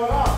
what up.